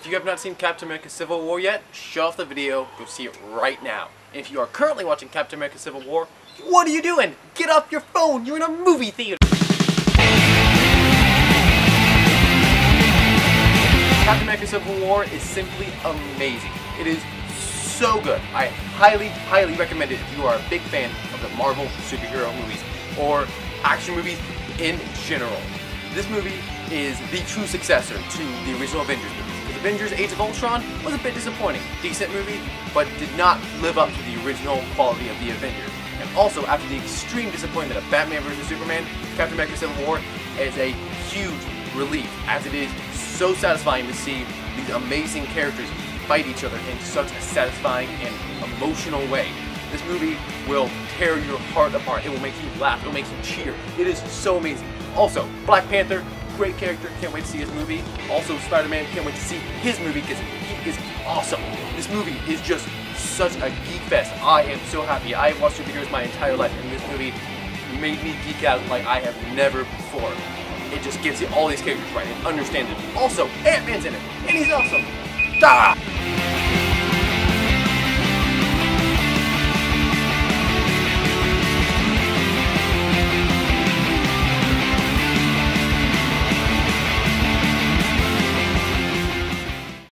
If you have not seen Captain America Civil War yet, shut off the video, go see it right now. And if you are currently watching Captain America Civil War, what are you doing? Get off your phone, you're in a movie theater! Captain America Civil War is simply amazing. It is so good. I highly, highly recommend it if you are a big fan of the Marvel superhero movies or action movies in general. This movie is the true successor to the original Avengers movies. Avengers Age of Ultron was a bit disappointing. Decent movie, but did not live up to the original quality of the Avengers. And also, after the extreme disappointment of Batman vs. Superman, Captain America Civil War is a huge relief, as it is so satisfying to see these amazing characters fight each other in such a satisfying and emotional way. This movie will tear your heart apart. It will make you laugh. It will make you cheer. It is so amazing. Also, Black Panther, great character. Can't wait to see his movie. Also, Spider-Man, can't wait to see his movie because he is awesome. This movie is just such a geek fest. I am so happy. I have watched superheroes my entire life, and this movie made me geek out like I have never before. It just gets you all these characters right and understands it. Also, Ant-Man's in it, and he's awesome. Ah!